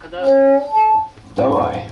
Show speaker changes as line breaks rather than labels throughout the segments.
когда...
Давай.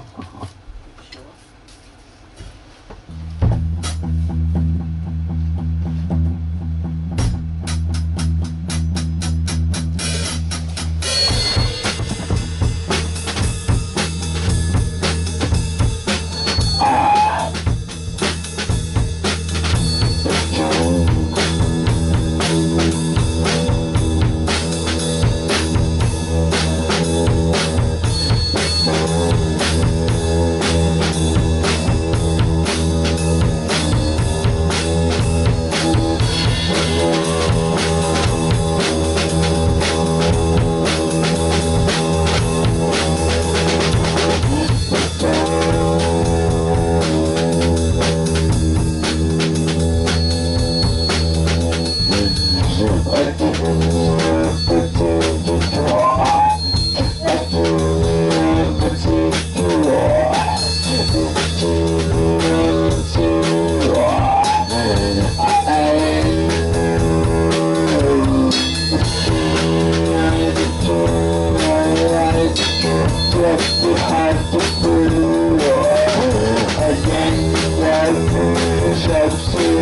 Shepherds.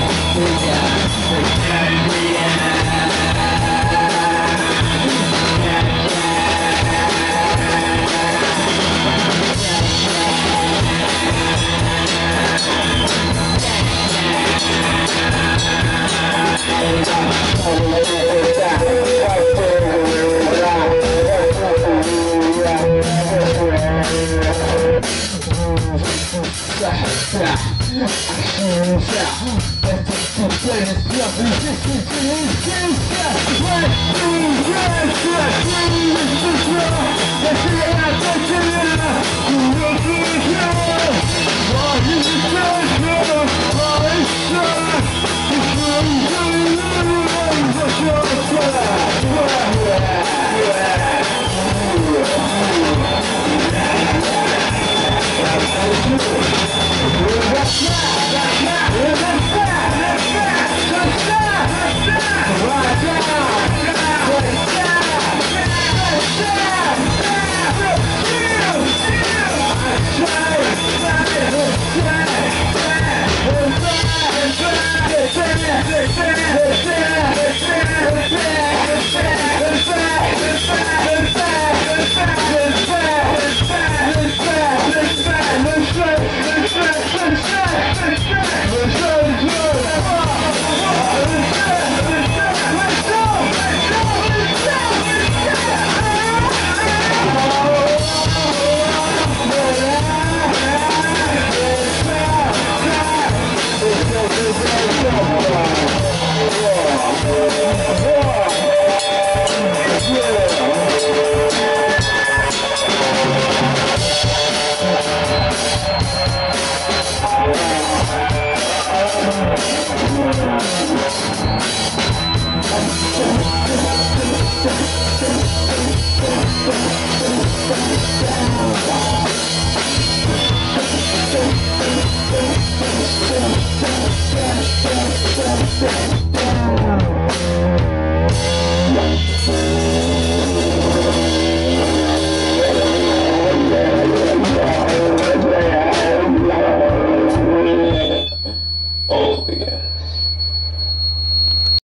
Yeah.